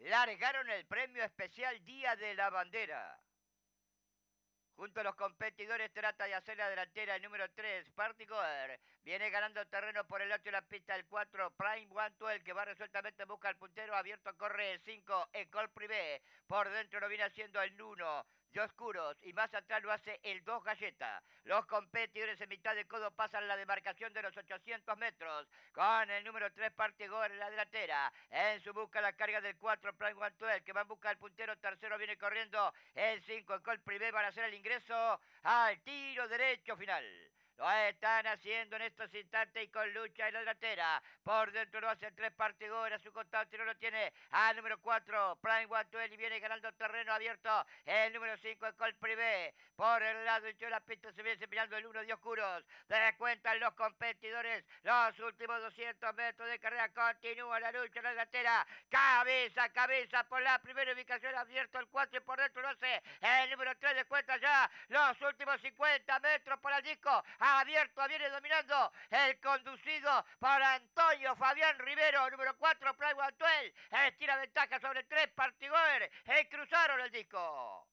largaron el premio especial Día de la Bandera. Junto a los competidores trata de hacer la delantera el número 3, Partigoer. Viene ganando terreno por el 8 de la pista el 4, Prime One que va resueltamente busca al puntero. Abierto corre el 5, Ecole Privé. Por dentro lo viene haciendo el 1 de Oscuros y más atrás lo hace el 2 Galleta. Los competidores en mitad de codo pasan la demarcación de los 800 metros con el número 3 Partigor en la delantera. En su busca la carga del 4 Prime One que va en busca del puntero. Tercero viene corriendo el 5 Ecole Privé van a hacer el ingreso al tiro derecho final. Lo están haciendo en estos instantes y con lucha en la delantera. Por dentro lo hacen tres partidos. A su costado no lo tiene al número 4, Prime y viene ganando terreno abierto. El número 5, Col Privé. Por el lado de la pista se viene cepillando el 1 de Oscuros. cuentan los competidores. Los últimos 200 metros de carrera. Continúa la lucha en la delantera. Cabeza, cabeza por la primera ubicación. Abierto el 4 y por dentro lo hace el número 3 de cuenta ya. Los últimos 50 metros por el disco abierto, viene dominando el conducido para Antonio Fabián Rivero, número 4, Prime Antuel, estira ventaja sobre tres Partigoer, y cruzaron el disco.